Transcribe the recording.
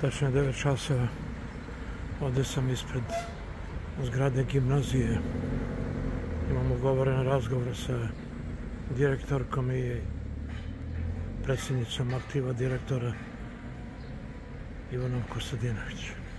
tačno je 9 časova. Ovdje sam ispred zgrade gimnazije. Imamo govoren razgovor sa direktorkom i predsjednicom aktiva direktora Ivanom Kostadinovićem.